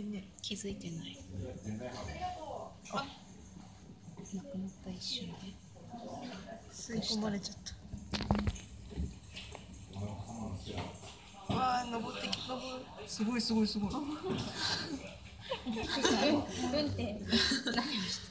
めんね。気づいてない。あ。なくなった一瞬で。吸い込まれちゃった。わあ登ってき登るすごいすごいすごい。うんって